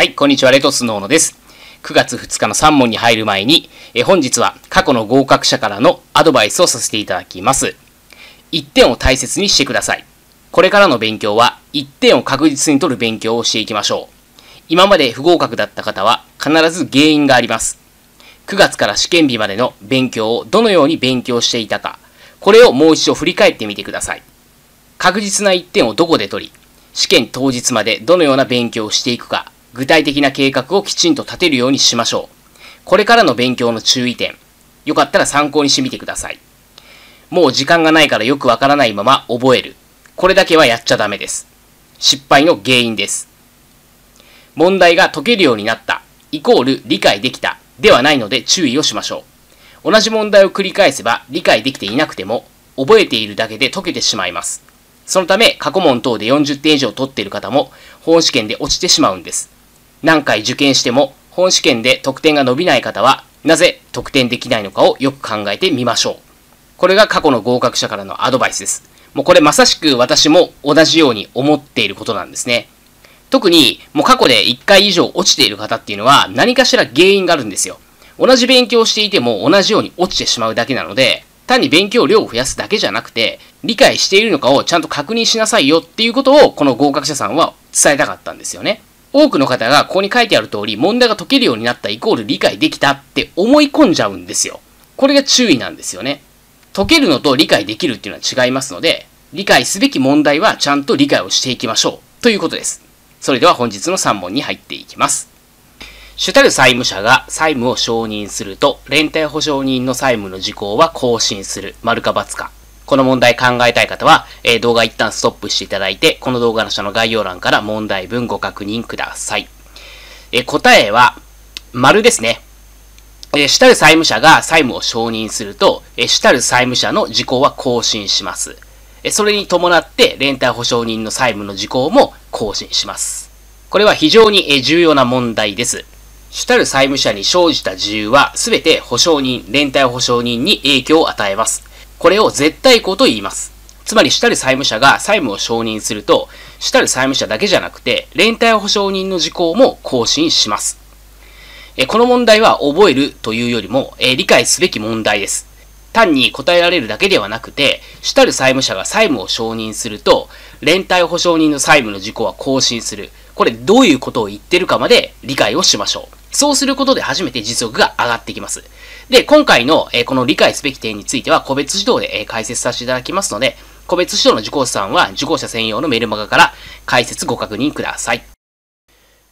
はい、こんにちは、レトスノーノです。9月2日の3問に入る前に、え本日は過去の合格者からのアドバイスをさせていただきます。1点を大切にしてください。これからの勉強は1点を確実に取る勉強をしていきましょう。今まで不合格だった方は必ず原因があります。9月から試験日までの勉強をどのように勉強していたか、これをもう一度振り返ってみてください。確実な1点をどこで取り、試験当日までどのような勉強をしていくか、具体的な計画をきちんと立てるようにしましょう。これからの勉強の注意点、よかったら参考にしてみてください。もう時間がないからよくわからないまま覚える。これだけはやっちゃダメです。失敗の原因です。問題が解けるようになった、イコール理解できた、ではないので注意をしましょう。同じ問題を繰り返せば理解できていなくても、覚えているだけで解けてしまいます。そのため、過去問等で40点以上取っている方も、本試験で落ちてしまうんです。何回受験しても本試験で得点が伸びない方はなぜ得点できないのかをよく考えてみましょう。これが過去の合格者からのアドバイスです。もうこれまさしく私も同じように思っていることなんですね。特にもう過去で1回以上落ちている方っていうのは何かしら原因があるんですよ。同じ勉強をしていても同じように落ちてしまうだけなので、単に勉強量を増やすだけじゃなくて、理解しているのかをちゃんと確認しなさいよっていうことをこの合格者さんは伝えたかったんですよね。多くの方がここに書いてある通り、問題が解けるようになったイコール理解できたって思い込んじゃうんですよ。これが注意なんですよね。解けるのと理解できるっていうのは違いますので、理解すべき問題はちゃんと理解をしていきましょう。ということです。それでは本日の3問に入っていきます。主たる債務者が債務を承認すると、連帯保証人の債務の事項は更新する。丸か×か。この問題考えたい方は、えー、動画一旦ストップしていただいて、この動画の下の概要欄から問題文ご確認ください。えー、答えは、丸ですね。えー、主たる債務者が債務を承認すると、えー、主たる債務者の事項は更新します。え、それに伴って、連帯保証人の債務の事項も更新します。これは非常にえ重要な問題です。主たる債務者に生じた自由は、すべて保証人、連帯保証人に影響を与えます。これを絶対項と言います。つまり、主たる債務者が債務を承認すると、主たる債務者だけじゃなくて、連帯保証人の事項も更新します。えこの問題は覚えるというよりも、え理解すべき問題です。単に答えられるだけではなくて、主たる債務者が債務を承認すると、連帯保証人の債務の事項は更新する。これどういうことを言ってるかまで理解をしましょう。そうすることで初めて実力が上がってきます。で、今回の、えこの理解すべき点については個別指導で、え解説させていただきますので、個別指導の受講者さんは受講者専用のメルマガから解説ご確認ください。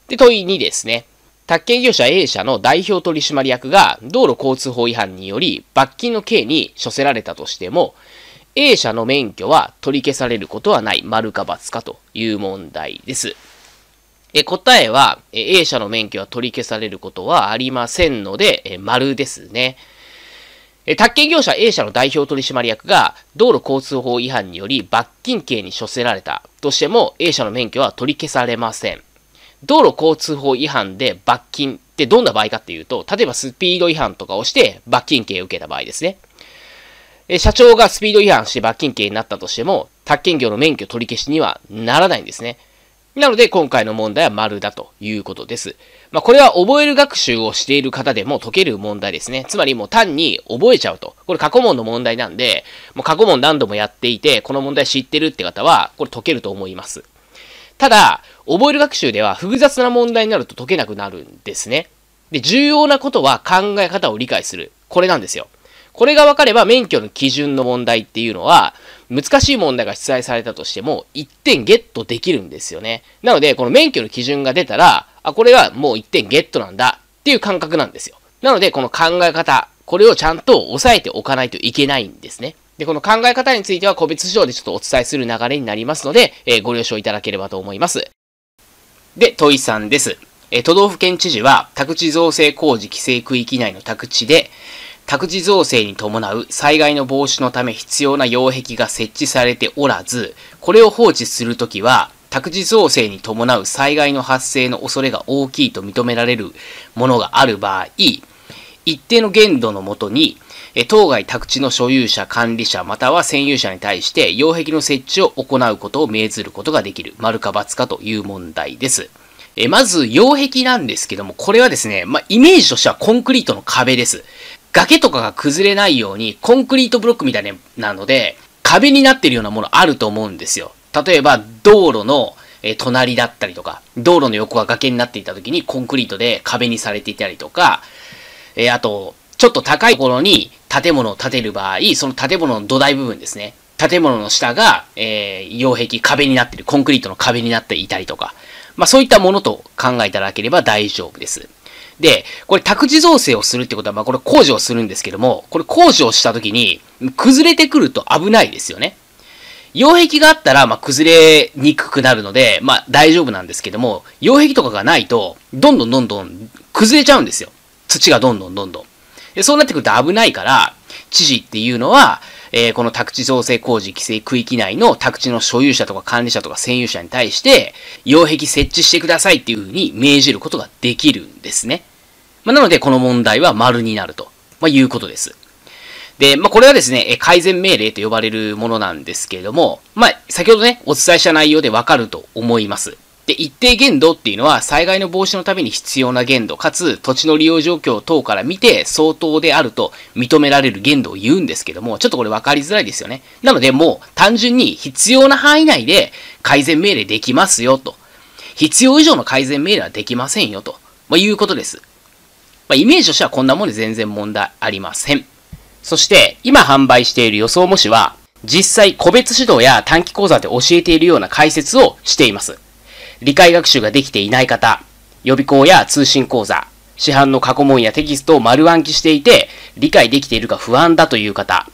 で、問い2ですね。宅建業者 A 社の代表取締役が道路交通法違反により罰金の刑に処せられたとしても、A 社の免許は取り消されることはない、丸か×かという問題です。え答えは、A 社の免許は取り消されることはありませんので、え丸ですね。え宅建業者 A 社の代表取締役が道路交通法違反により罰金刑に処せられたとしても A 社の免許は取り消されません。道路交通法違反で罰金ってどんな場合かっていうと、例えばスピード違反とかをして罰金刑を受けた場合ですね。社長がスピード違反して罰金刑になったとしても、宅建業の免許取り消しにはならないんですね。なので、今回の問題は丸だということです。まあ、これは覚える学習をしている方でも解ける問題ですね。つまりもう単に覚えちゃうと。これ過去問の問題なんで、もう過去問何度もやっていて、この問題知ってるって方は、これ解けると思います。ただ、覚える学習では複雑な問題になると解けなくなるんですね。で、重要なことは考え方を理解する。これなんですよ。これが分かれば免許の基準の問題っていうのは、難しい問題が出題されたとしても、1点ゲットできるんですよね。なので、この免許の基準が出たら、あ、これはもう1点ゲットなんだっていう感覚なんですよ。なので、この考え方、これをちゃんと押さえておかないといけないんですね。で、この考え方については個別指導でちょっとお伝えする流れになりますので、えー、ご了承いただければと思います。で、問い3です。え、都道府県知事は、宅地造成工事規制区域内の宅地で、宅地造成に伴う災害の防止のため必要な擁壁が設置されておらず、これを放置するときは、宅地造成に伴う災害の発生の恐れが大きいと認められるものがある場合、一定の限度のもとに、当該宅地の所有者、管理者、または占有者に対して擁壁の設置を行うことを命ずることができる、丸か×かという問題です。えまず、擁壁なんですけども、これはですね、まあ、イメージとしてはコンクリートの壁です。崖とかが崩れないように、コンクリートブロックみたいなので、壁になってるようなものあると思うんですよ。例えば、道路の、え隣だったりとか、道路の横が崖になっていた時にコンクリートで壁にされていたりとか、えあと、ちょっと高いところに建物を建てる場合、その建物の土台部分ですね。建物の下が、えー、擁壁、壁になってる、コンクリートの壁になっていたりとか、まあそういったものと考えていただければ大丈夫です。で、これ宅地造成をするってことは、まあこれ工事をするんですけども、これ工事をした時に、崩れてくると危ないですよね。擁壁があったら、まあ、崩れにくくなるので、まあ、大丈夫なんですけども、擁壁とかがないと、どんどんどんどん崩れちゃうんですよ。土がどんどんどんどん。でそうなってくると危ないから、知事っていうのは、えー、この宅地造成工事規制区域内の宅地の所有者とか管理者とか占有者に対して、擁壁設置してくださいっていうふうに命じることができるんですね。まあ、なので、この問題は丸になると、まあ、いうことです。で、まあ、これはですね、改善命令と呼ばれるものなんですけれども、まあ、先ほどね、お伝えした内容でわかると思います。で、一定限度っていうのは災害の防止のために必要な限度、かつ土地の利用状況等から見て相当であると認められる限度を言うんですけども、ちょっとこれ分かりづらいですよね。なのでもう単純に必要な範囲内で改善命令できますよと。必要以上の改善命令はできませんよと、まあ、いうことです。まあ、イメージとしてはこんなもんで全然問題ありません。そして、今販売している予想模試は、実際個別指導や短期講座で教えているような解説をしています。理解学習ができていない方、予備校や通信講座、市販の過去問やテキストを丸暗記していて、理解できているか不安だという方、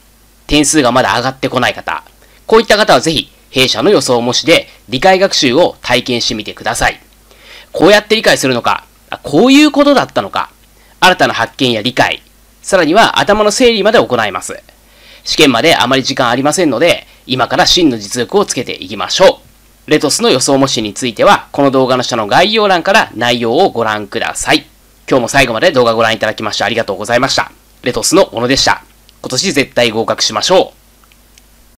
点数がまだ上がってこない方、こういった方はぜひ、弊社の予想模試で理解学習を体験してみてください。こうやって理解するのか、こういうことだったのか、新たな発見や理解、さらには頭の整理まで行います。試験まであまり時間ありませんので、今から真の実力をつけていきましょう。レトスの予想模試については、この動画の下の概要欄から内容をご覧ください。今日も最後まで動画ご覧いただきましてありがとうございました。レトスの小野でした。今年絶対合格しましょう。